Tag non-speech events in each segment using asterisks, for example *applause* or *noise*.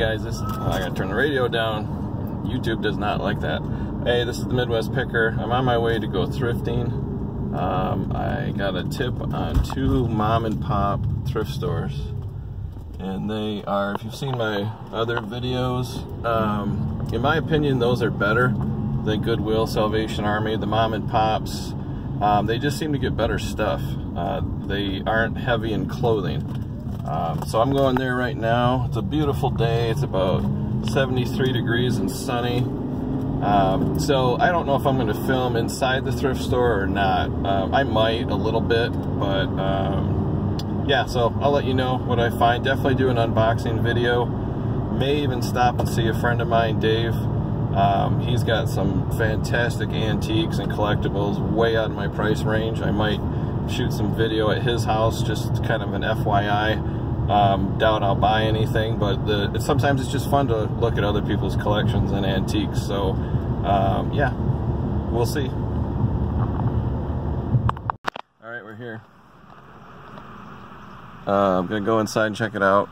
guys, this I gotta turn the radio down. YouTube does not like that. Hey, this is the Midwest Picker. I'm on my way to go thrifting. Um, I got a tip on two mom and pop thrift stores. And they are, if you've seen my other videos, um, in my opinion, those are better than Goodwill, Salvation Army, the mom and pops. Um, they just seem to get better stuff. Uh, they aren't heavy in clothing. Um, so I'm going there right now. It's a beautiful day. It's about 73 degrees and sunny. Um, so I don't know if I'm going to film inside the thrift store or not. Um, I might a little bit, but um, yeah, so I'll let you know what I find. Definitely do an unboxing video. May even stop and see a friend of mine, Dave. Um, he's got some fantastic antiques and collectibles way out of my price range. I might shoot some video at his house, just kind of an FYI. Um, doubt I'll buy anything, but the, it, sometimes it's just fun to look at other people's collections and antiques. So, um, yeah, we'll see. All right, we're here. Uh, I'm gonna go inside and check it out,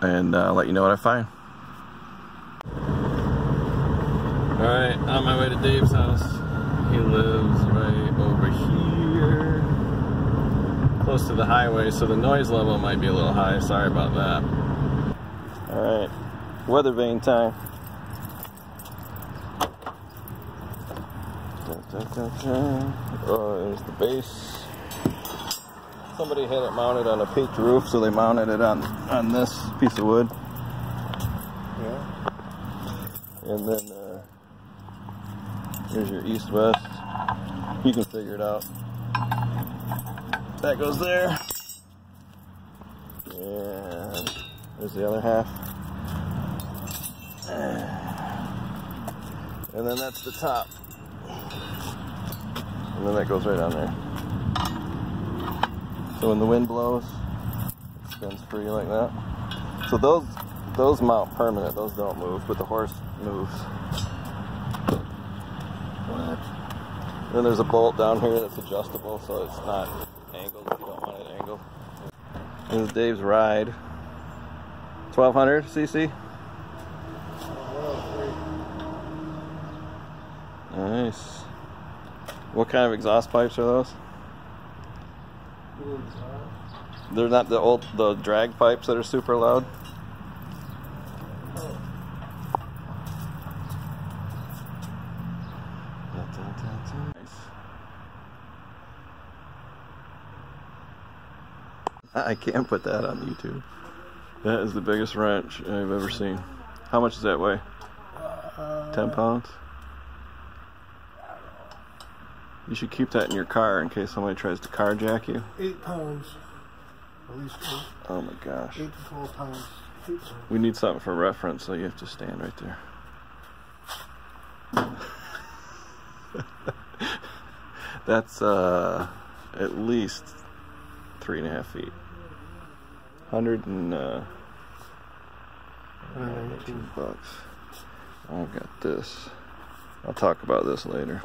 and uh, let you know what I find. All right, on my way to Dave's house. He lives right close to the highway, so the noise level might be a little high. Sorry about that. All right, weather vane time. Dun, dun, dun, oh, there's the base. Somebody had it mounted on a peaked roof, so they mounted it on on this piece of wood. Yeah. And then uh, here's your east-west. You can figure it out. That goes there. And there's the other half. And then that's the top. And then that goes right on there. So when the wind blows, it spins free like that. So those those mount permanent, those don't move, but the horse moves. Then there's a bolt down here that's adjustable so it's not angled if you don't want it angled. This is Dave's ride. 1200 cc? Nice. What kind of exhaust pipes are those? They're not the old the drag pipes that are super loud. *laughs* I can't put that on YouTube. That is the biggest wrench I've ever seen. How much does that weigh? Uh, 10 pounds? You should keep that in your car in case somebody tries to carjack you. 8 pounds. At least 8. Oh my gosh. 8 to 12 pounds. pounds. We need something for reference, so you have to stand right there. *laughs* That's uh, at least three and a half feet. Hundred and uh, bucks. I've got this. I'll talk about this later.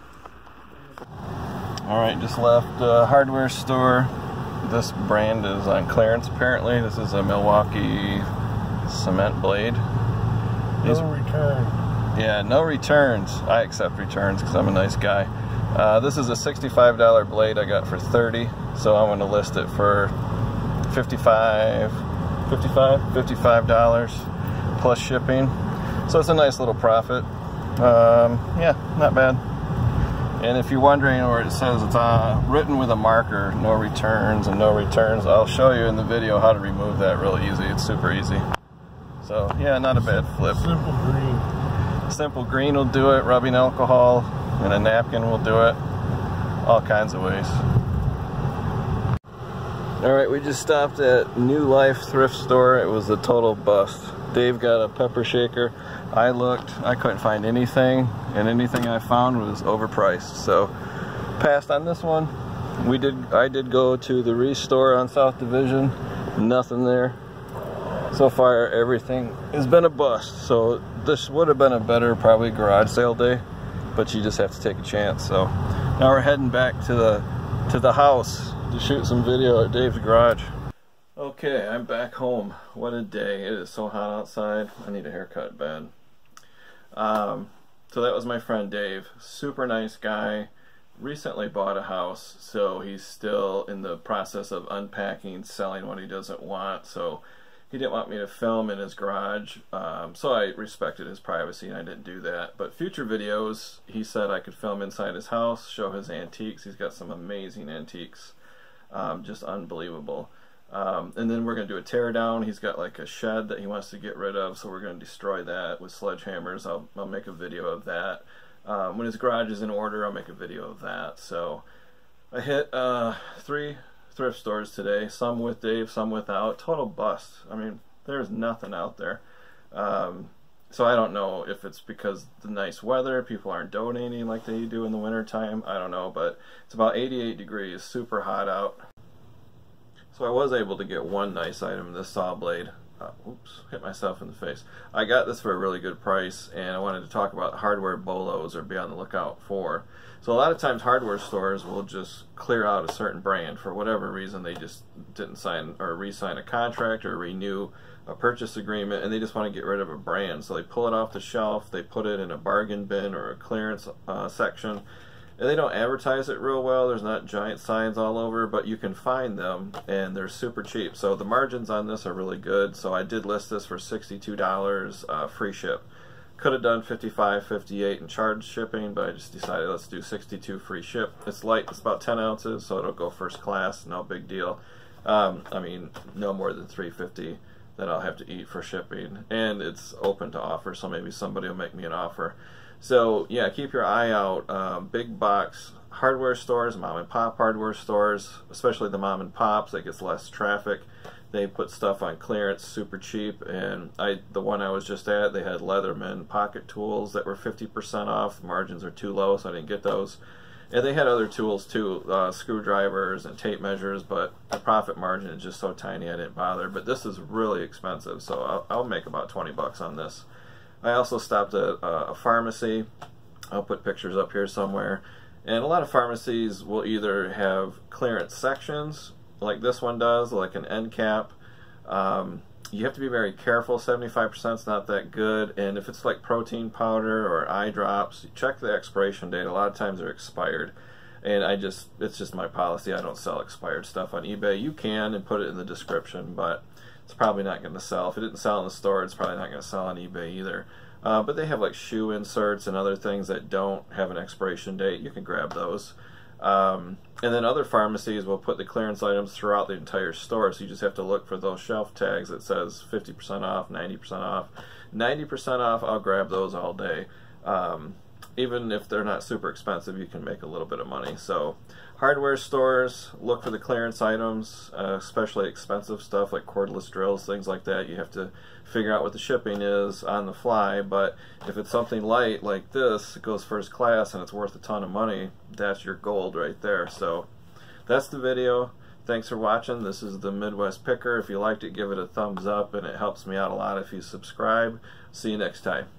All right, just left a hardware store. This brand is on clearance apparently. This is a Milwaukee cement blade. These, no return. Yeah, no returns. I accept returns because I'm a nice guy. Uh, this is a $65 blade I got for 30 so I'm going to list it for 55 55 55 dollars plus shipping. So it's a nice little profit. Um, yeah not bad. And if you're wondering where it says it's uh, written with a marker no returns and no returns I'll show you in the video how to remove that real easy. It's super easy. So yeah not a bad flip. Simple green simple green will do it rubbing alcohol and a napkin will do it all kinds of ways all right, we just stopped at New Life thrift store. It was a total bust. Dave got a pepper shaker. I looked, I couldn't find anything, and anything I found was overpriced. So, passed on this one. We did, I did go to the Restore on South Division. Nothing there. So far, everything has been a bust. So this would have been a better probably garage sale day, but you just have to take a chance. So now we're heading back to the to the house to shoot some video at Dave's garage. Okay. I'm back home. What a day. It is so hot outside. I need a haircut bad. Um, so that was my friend Dave. Super nice guy. Recently bought a house, so he's still in the process of unpacking, selling what he doesn't want. So he didn't want me to film in his garage. Um, so I respected his privacy and I didn't do that. But future videos, he said I could film inside his house, show his antiques. He's got some amazing antiques. Um, just unbelievable. Um, and then we're going to do a teardown. He's got like a shed that he wants to get rid of, so we're going to destroy that with sledgehammers. I'll, I'll make a video of that. Um, when his garage is in order, I'll make a video of that. So I hit uh, three thrift stores today, some with Dave, some without. Total bust. I mean, there's nothing out there. Um, so I don't know if it's because the nice weather, people aren't donating like they do in the wintertime. I don't know, but it's about 88 degrees, super hot out. So I was able to get one nice item, this saw blade. Uh, oops, hit myself in the face. I got this for a really good price, and I wanted to talk about hardware bolos or be on the lookout for. So a lot of times hardware stores will just clear out a certain brand for whatever reason. They just didn't sign or re-sign a contract or renew a purchase agreement, and they just want to get rid of a brand. So they pull it off the shelf, they put it in a bargain bin or a clearance uh, section, they don't advertise it real well. There's not giant signs all over, but you can find them and they're super cheap. So the margins on this are really good. So I did list this for $62 uh, free ship. Could have done 55 58 and charge shipping, but I just decided let's do 62 free ship. It's light, it's about 10 ounces, so it'll go first class, no big deal. Um, I mean, no more than 350 that I'll have to eat for shipping. And it's open to offer, so maybe somebody will make me an offer. So yeah, keep your eye out. Um, big box hardware stores, mom and pop hardware stores, especially the mom and pops that gets less traffic. They put stuff on clearance super cheap, and I the one I was just at, they had Leatherman pocket tools that were 50% off. Margins are too low, so I didn't get those. And they had other tools too, uh, screwdrivers and tape measures, but the profit margin is just so tiny I didn't bother. But this is really expensive, so I'll, I'll make about 20 bucks on this. I also stopped at uh, a pharmacy. I'll put pictures up here somewhere. And a lot of pharmacies will either have clearance sections, like this one does, like an end cap. Um, you have to be very careful. 75% is not that good. And if it's like protein powder or eye drops, check the expiration date. A lot of times they're expired. And I just, it's just my policy. I don't sell expired stuff on eBay. You can and put it in the description, but it's probably not going to sell. If it didn't sell in the store, it's probably not going to sell on eBay either. Uh, but they have like shoe inserts and other things that don't have an expiration date. You can grab those. Um, and then other pharmacies will put the clearance items throughout the entire store, so you just have to look for those shelf tags that says 50% off, 90% off. 90% off, I'll grab those all day. Um, even if they're not super expensive, you can make a little bit of money. So hardware stores, look for the clearance items, uh, especially expensive stuff like cordless drills, things like that. You have to figure out what the shipping is on the fly, but if it's something light like this, it goes first class and it's worth a ton of money, that's your gold right there. So that's the video. Thanks for watching. This is the Midwest Picker. If you liked it, give it a thumbs up, and it helps me out a lot if you subscribe. See you next time.